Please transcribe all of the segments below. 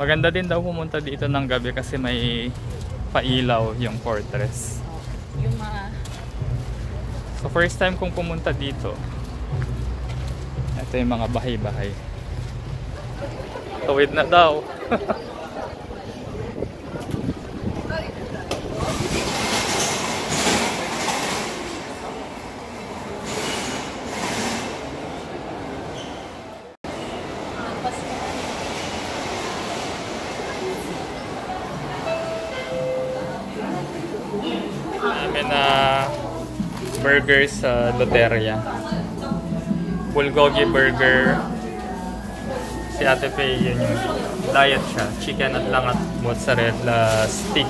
Maganda din daw pumunta dito ng gabi kasi may pailaw yung fortress. Yung mga... So first time kong pumunta dito. Ito yung mga bahay-bahay. Tuwid na daw. namin na burger sa Loteria. Bulgogi burger. Si Ate Faye, yun yung diet siya. Chicken at lang at mozzarella stick.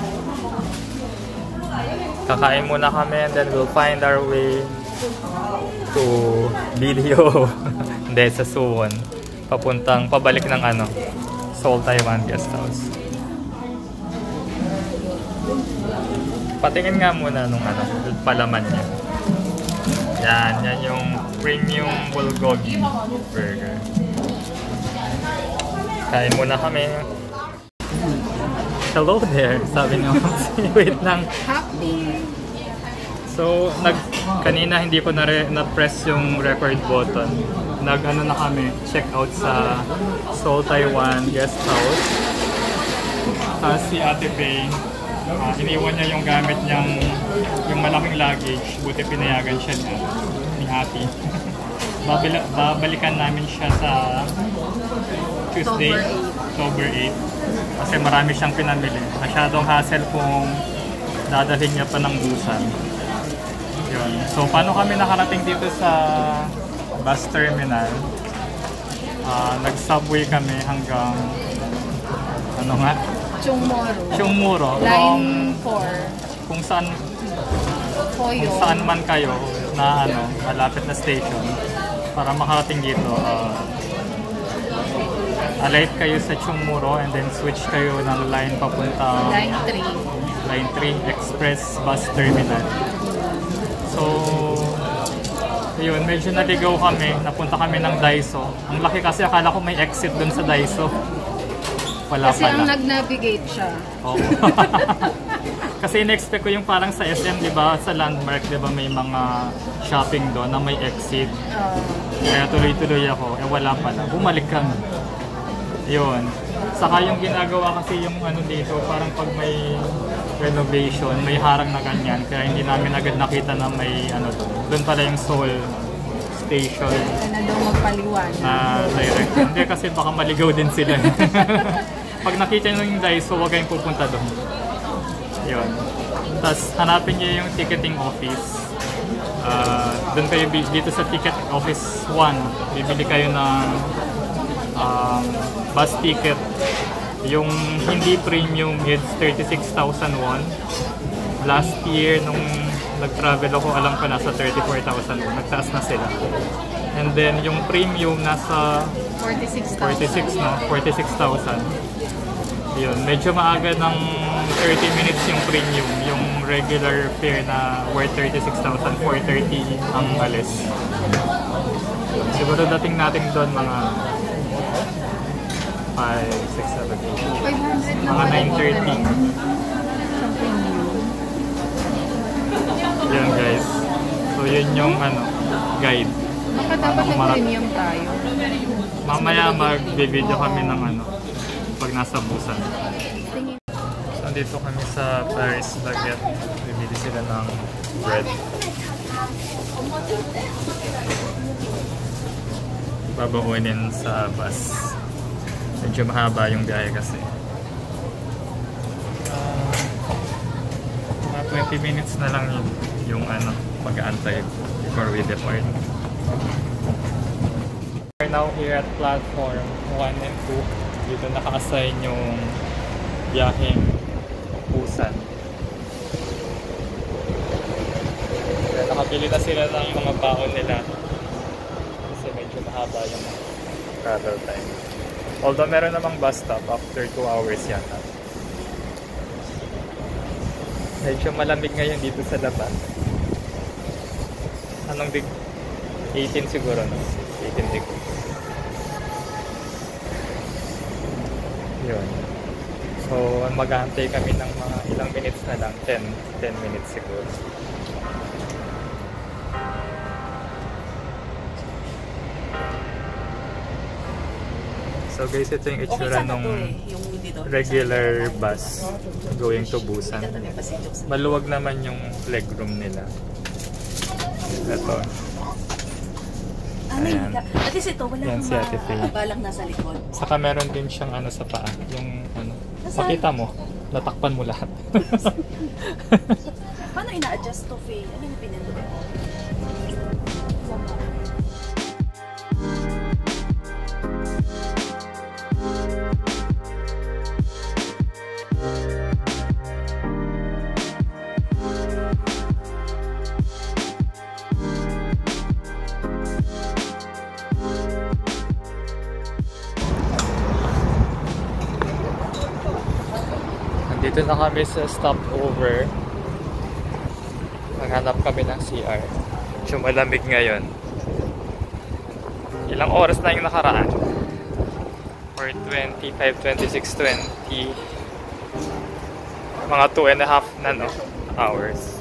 Kakain muna kami and then we'll find our way to video. Hindi, sa Suwon. Papuntang, pabalik ng ano, Seoul, Taiwan Guest House. Patingin nga muna nung ano, palaman niya. Yan, yan yung premium bulgogi burger. Kain muna kami. Hello there, sabi nga Wait lang. Happy! So, nag kanina hindi ko na na-press yung record button. Nag ano na kami, check out sa Seoul Taiwan guest house. Tapos si Ate Faye, Ah, iniwan niya yung gamit niyang yung malaking luggage. Buti pinayagan siya niya ni Ate. Babila, babalikan namin siya sa Tuesday, October 8. Kasi marami siyang pinamili. Masyadong hassle kung dadalhin niya pa ng busan. Yun. So, paano kami nakarating dito sa bus terminal? Ah, nag-subway kami hanggang ano nga? Chungmoro. Chungmuro. Line Kung, 4. kung saan Koyo. kung saan man kayo na ano, malapit na station para makarating dito. Uh, alight kayo sa Chungmuro and then switch kayo ng line papunta Line 3. Line 3 Express Bus Terminal. So, yun, medyo naligaw kami. Napunta kami ng Daiso. Ang laki kasi akala ko may exit dun sa Daiso. Wala Kasi pala. ang nag-navigate siya. Oo. Kasi in-expect ko yung parang sa SM, di ba, sa landmark, di ba, may mga shopping doon na may exit. Uh, Kaya tuloy-tuloy ako. Eh, wala pala. Bumalik kami. Yun. Saka yung ginagawa kasi yung ano dito, parang pag may renovation, may harang na ganyan. Kaya hindi namin agad nakita na may ano doon. Doon pala yung Seoul Station na daw magpaliwan. na direct. Hindi kasi baka maligaw din sila. Pag nakita nyo yung Daiso, huwag kayong pupunta doon. Yun. Tapos hanapin nyo yung ticketing office. Uh, doon kayo dito sa ticket office 1, bibili kayo ng um, bus ticket. Yung hindi premium, it's 36,000 won. Last year, nung nag-travel ako, alam ko nasa 34,000 won. Nagtaas na sila. And then, yung premium nasa 46,000. 46, no? 46,000. Yun, medyo maaga ng 30 minutes yung premium. Yung regular fare na worth 36,000, 430 ang alis. Siguro dating natin doon mga 5, 6, 7, 8. 500 na Mga pala 9:30. yung Something new. Yan guys. So yun yung ano, guide. Baka dapat Ano, nag-premium tayo. Mamaya mag-video kami ng ano, pag nasa busan. So, Nandito kami sa Paris Baguette. Bibili sila ng bread. Babakunin sa bus. Medyo mahaba yung biyahe kasi. Uh, mga 20 minutes na lang yun, yung ano, mag-aantay before we depart. We're now here at platform 1 and 2. Dito naka-assign yung biyaheng. Kaya nakabili na sila ng mga baon nila. Kasi medyo mahaba yung travel time. Although meron namang bus stop after 2 hours yata. Medyo malamig ngayon dito sa labas. Anong dig? 18 siguro no? 18 degrees. Yun. So, mag-aantay kami ng mga ilang minutes na lang. 10, 10 minutes siguro. So guys, ito yung Okay itsura sana nung eh, regular bus going to Busan. Maluwag naman yung legroom nila. Ito. May Ayan. At least ito, wala Yan kang si Ate Faye. balang nasa likod. Saka meron din siyang ano sa paa. Yung ano. Nasaan? Pakita mo. Natakpan mo lahat. Paano ina-adjust to, Faye? Ano yung pinindot mo? Nandito na kami sa stopover. Maghanap kami ng CR. Medyo malamig ngayon. Ilang oras na yung nakaraan? For 25, 26, 20. Mga 2 and a half na no? Hours.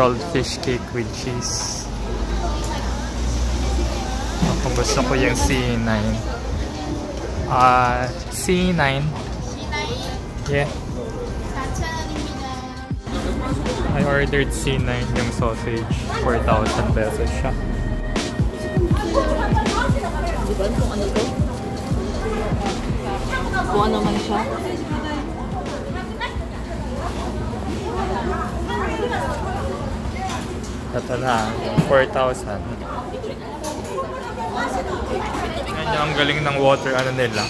Rolled fish cake with cheese. Kung gusto ko yung C9. Ah, C9. Yeah. I ordered C9 yung sausage. 4,000 pesos siya. Di ba kung ano to? Kung ano man siya. Ito na, 4,000. Yan yung ang galing ng water, ano nila.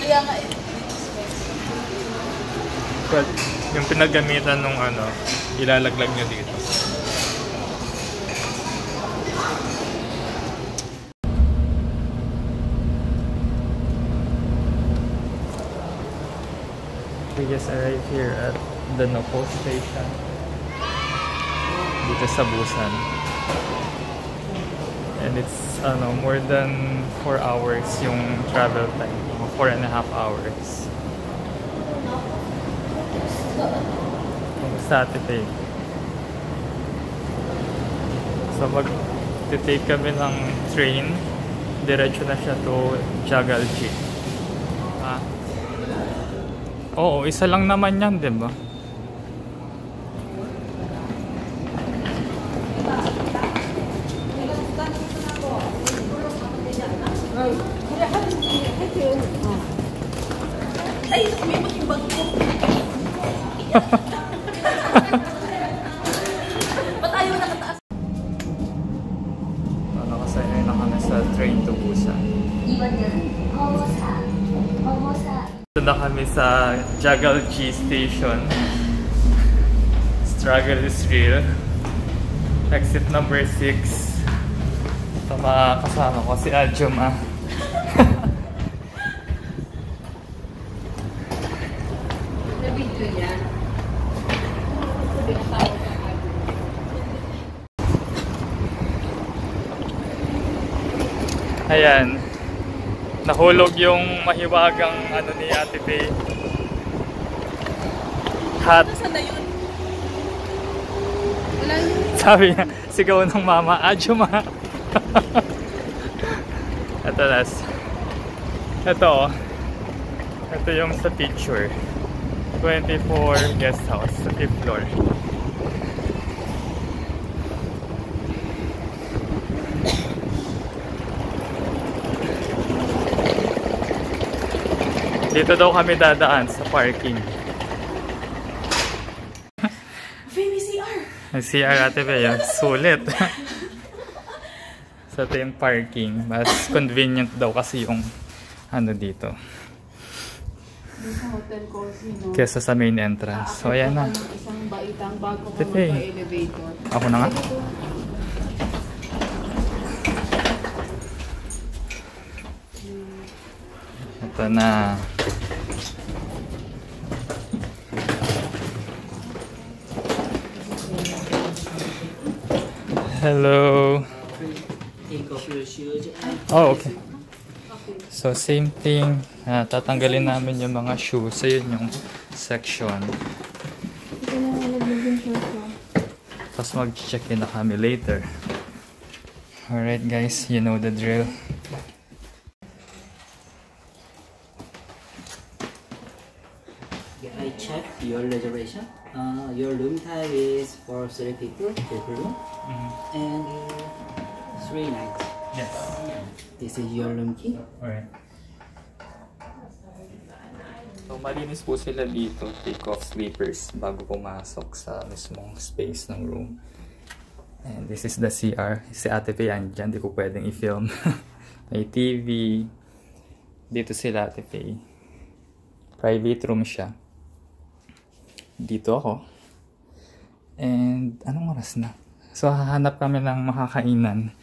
But, yung pinagamitan nung ano, ilalaglag nyo dito. We just arrived here at the Nopo Station. Dito sa Busan. And it's ano, more than 4 hours yung travel time. 4 and a half hours. Ate Faye? So mag-take kami ng train. Diretso na siya to Jagalji. Ah. Oo, isa lang naman yan, di ba? Ay, umibot yung bag ko. Ba't ayaw nakataas? So, nakasanay na kami sa train to Busan. Sa Jagalji Station. Struggle is real. Exit number 6. Ito mga kasama ko, si. Na-video niya. Ayan. Nahulog yung mahiwagang ano ni Ate Faye. Hat. Sabi niya, sigaw ng mama, Ajuma. Ito las. Ito oh. Ito yung sa picture. 24 guest house sa 5th floor. Dito daw kami dadaan sa parking. Faye, CR! Ang CR ate ba yun? Sulit. so ito yung parking. Mas convenient daw kasi yung ano dito. Sa? Kesa sa main entrance. So ayan na. Isang baitang bago ko Tete. magpa-elevator. Ako na nga. Ito na. Hello. Oh, okay. So, same thing. Ah, tatanggalin namin yung mga shoes. So, yun yung section. Tapos mag-check-in na kami later. Alright guys, you know the drill. Yeah, I checked your reservation. Uh, your room type is for three people, two room, and uh, three nights. Yes. This is your room key. Alright. So, malinis po sila dito. Take off sleepers bago pumasok sa mismong space ng room. And this is the CR. Si Ate Faye andyan. Di ko pwedeng i-film. May TV. Dito sila Ate Faye. Private room siya. Dito ako. And anong oras na? So, hahanap kami ng makakainan.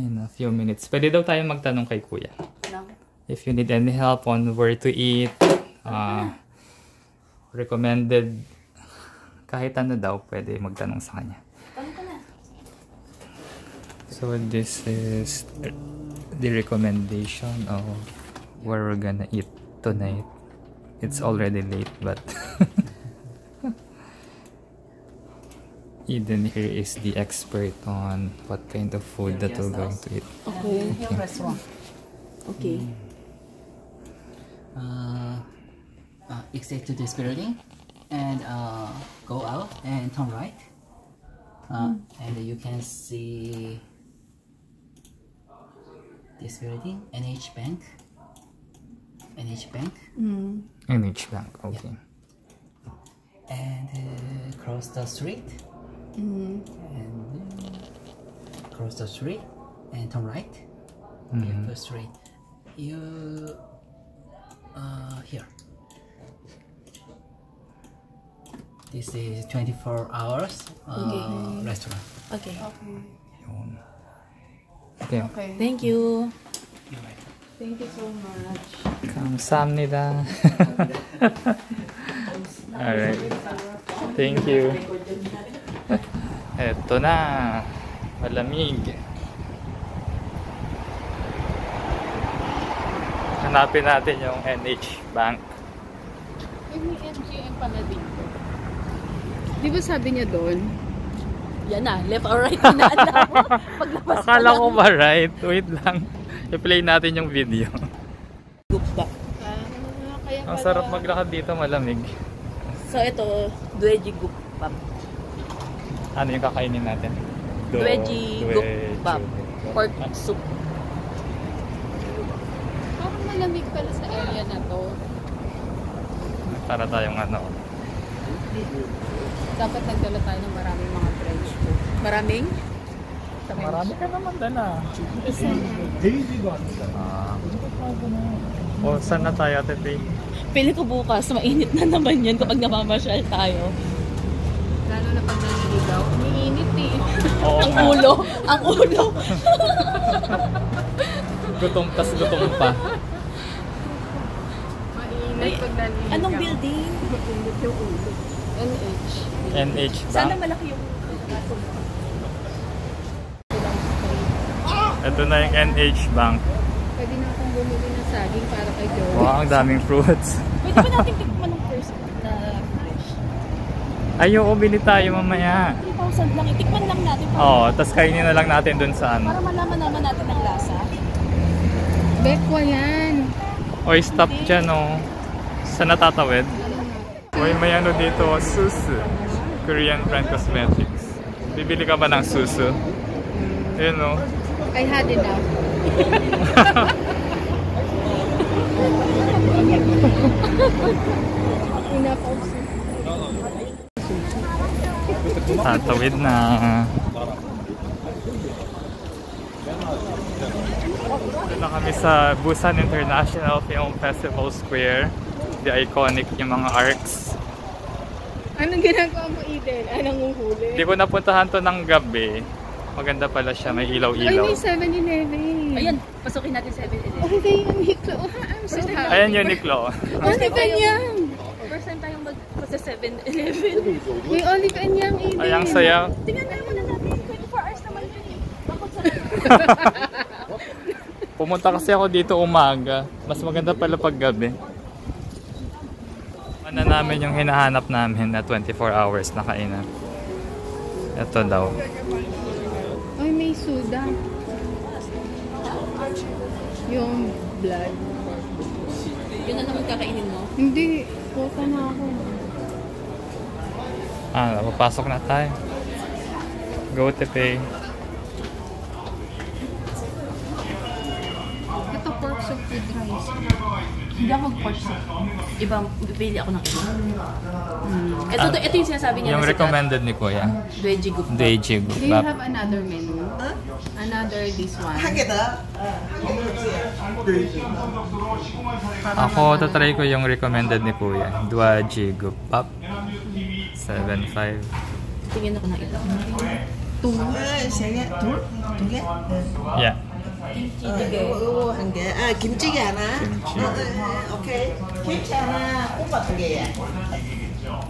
In a few minutes. Pwede daw tayo magtanong kay Kuya. If you need any help on where to eat, uh, recommended, kahit ano daw, pwede magtanong sa kanya. So this is the recommendation of where we're gonna eat tonight. It's already late, but Eden here is the expert on what kind of food that we're going to eat. Okay. Okay. Uh, uh, exit to this building, and uh, go out and turn right. Uh, And you can see this building, NH Bank. NH Bank. Mm. NH Bank, okay. and uh, cross the street Mm. and uh, cross the street and turn right Mhm. the street you uh here this is 24 hours uh, Okay. restaurant Okay. Yun. Okay. Okay. Thank you. Thank you so much. 감사합니다. Alright. Thank you. Eto na. Malamig. Hanapin natin yung NH Bank. Eh, may MGM pala dito. Di ba sabi niya doon? Yan na, left or right na alam mo. Paglabas Akala ko ba right? Wait lang. I-play natin yung video. Gupba. Ah, kaya Ang pala- sarap maglakad dito, malamig. So ito, Dweji Gupbap. Ano yung kakainin natin? Do- Dweji Gupbap. Pork soup. Parang malamig pala sa area na to. Para tayong ano. Dapat nagdala tayo ng maraming mga French food. Maraming? Marami ka naman dala. Isa na. Ah. O, saan na tayo, Ate? Pili ko bukas, mainit na naman yan kapag namamasyal tayo. Na pag naniligaw. Umiinit eh. Oo ang nga. ulo, ang ulo. Gutom tas gutom pa. Mainit pag naniligaw. Anong building? Mainit yung ulo. NH. NH Sana Bank. malaki yung Ito na yung NH Bank. Pwede na akong bumili ng saging para kay Joey. Wow, ang daming fruits. Pwede ba natin tikman ng first na fresh? Ayoko, bili tayo mamaya. 3,000 lang. Itikman lang natin Oo, tas kainin na lang natin dun sa ano. para malaman naman natin ang lasa. Bekwa yan. Oy, stop dyan, oh. Sa natatawid. Oy, may ano dito, susu. Korean brand cosmetics. Bibili ka ba ng susu? Yun, oh. I had enough. enough of Tatawid na. Dito na kami sa Busan International Film Festival Square. The iconic yung mga arcs. Anong ginagawa mo, Eden? Anong uhuli? Hindi ko napuntahan to ng gabi. Maganda pala siya, may Ay, ilaw-ilaw. may 7-Eleven. Ayan, pasukin natin 7-Eleven. Ay, kay Uniqlo. I'm so happy. Ayan Uniqlo. Olive and Young. First time tayong mag sa 7-Eleven. May Olive and Eden. Ay, ang saya. Tingnan nga muna natin, 24 hours naman yun eh. Bakit sa Pumunta kasi ako dito umaga. Mas maganda pala pag gabi. Ano namin yung hinahanap namin na 24 hours na kainan. Ito daw. Ay, may suda. Yung blood. Yun na naman kakainin mo? Hindi, kuta na ako. Ah, papasok na tayo. Go to pay. Ito pork soup with rice. Hindi ako mag-pork soup. Ibang, pipili ako ng iba. Hmm. Ito, ito yung sinasabi niya Yung recommended ni Kuya. Group. Deji Do you have another menu? Another this one? Ako, tatry ko yung recommended ni Kuya. Dwaji Gupap. 7.5. Tingin ako ng iba. Two. 세개 둘? 두 개? Yeah. Kimchi 어, jjigae. 이거, 이거 한 개. 아, 김치기 하나. 김치. 어, 어, 어, 오케이. 김치 하나, 오빠 두 개야.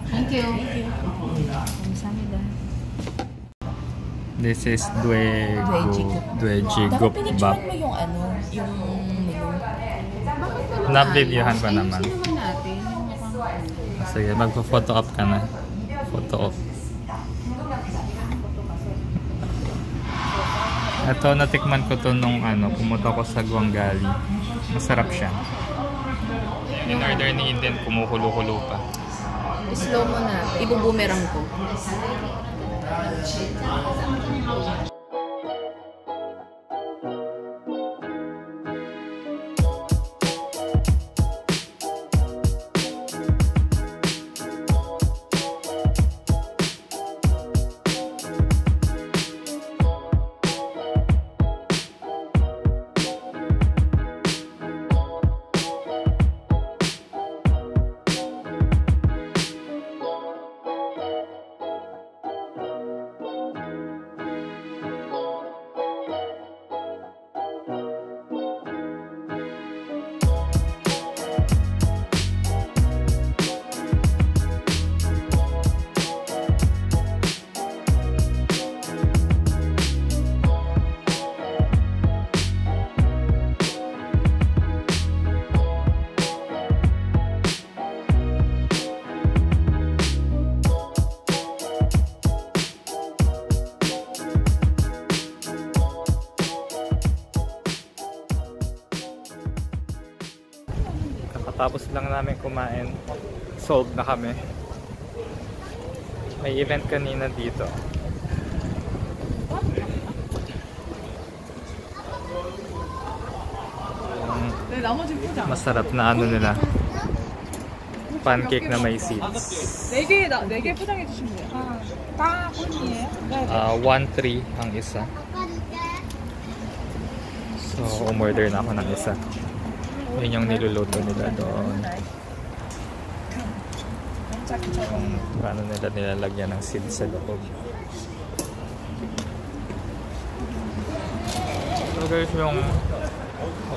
Thank you. Kamsahamnida. This is Dwego. Dweji Dweji Dapat Gupap. pinicturean mo yung ano, yung menu. Na-videohan ko naman. Ayusin naman natin. Mukhang- Sige, magpo-photo up ka na. Up. Ito, natikman ko to nung ano, pumunta ko sa Guangali. Masarap siya. In order ni Eden, kumukulo-kulo pa. Slow mo na. Ibubumerang ko. Kakatapos lang namin kumain. Solved na kami. May event kanina dito. Yung masarap na ano nila. Pancake na may seeds. 4개, 나, 4개 포장해 주시면 돼요. 다 콘이에요? 네. Ah, 1-3 ang isa. So, umorder na ako ng isa. Yun yung niluluto nila doon. Yung paano nila nilalagyan ng seed sa loob. So guys, yung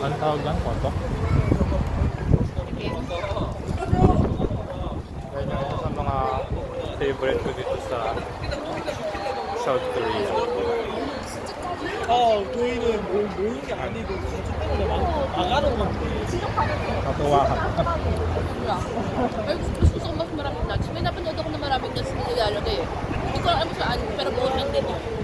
ano tawag lang? Koto? Ganyan ako sa mga favorite ko dito sa South Korea. 어, 저희는 뭐, 모이는 게 아니고 가족 때문에 막 나가는 건데. Natuwa ka. Wala. Pero gusto ko mas maraming nuts. May napanood ako na maraming nuts na nilalagay eh. Hindi ko alam saan, pero buhay din yun.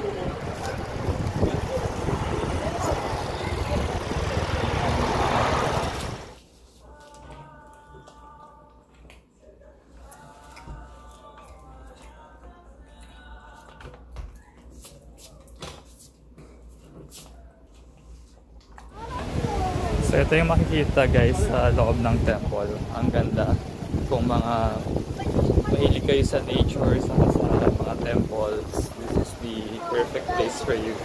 Ito yung makikita guys sa loob ng temple. Ang ganda. Kung mga mahilig kayo sa nature, sa mga temples, this is the perfect place for you.